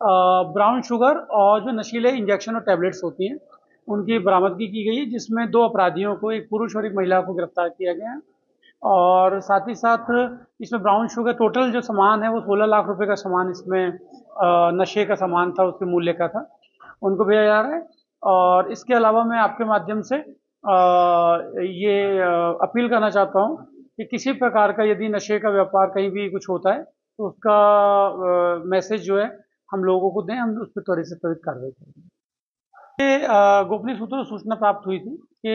Brown sugar और जो नशीले इंजेक्शन और टैबलेट्स होती हैं, उनकी बरामदगी की गई है, जिसमें दो अपराधियों को, एक पुरुष और एक महिला को गिरफ़्तार किया गया है। और साथ ही साथ इसमें ब्राउन शुगर टोटल जो सामान है, वो 16 लाख रुपए का सामान इसमें नशे का सामान था, उसके मूल्य का था, उनको भेजा जा रहा है। और इसके अलावा मैं आपके माध्यम से ये अपील करना चाहता हूँ कि किसी प्रकार का यदि नशे का व्यापार कहीं भी कुछ होता है तो उसका मैसेज जो है हम लोगों को दें हम उस पर त्वरित से त्वरित कार्रवाई करेंगे। गोपनीय सूत्रों सूचना प्राप्त हुई थी कि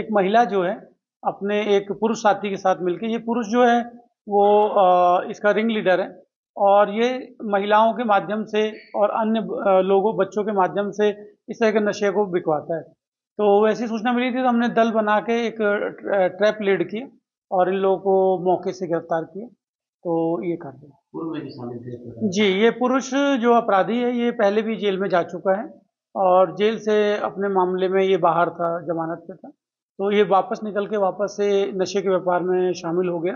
एक महिला जो है, अपने एक पुरुष साथी के साथ मिलकर ये पुरुष जो है, वो इसका रिंग लीडर है और ये महिलाओं के माध्यम से और अन्य लोगों, बच्चों के माध्यम से इस तरह के नशे को बिकवाता है। तो वैसी सूचना मिली थी तो हमने दल बना के एक ट्रैप लीड किया और इन लोगों को मौके से गिरफ़्तार किया। तो ये कर दो। जी ये पुरुष जो अपराधी है ये पहले भी जेल में जा चुका है और जेल से अपने मामले में ये बाहर था जमानत पे था। तो ये वापस निकल के वापस से नशे के व्यापार में शामिल हो गया।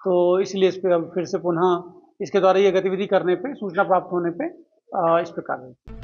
तो इसलिए इस पर अब फिर से पुनः इसके द्वारा ये गतिविधि करने पे सूचना प्राप्त होने पे इस पर कार्रवाई।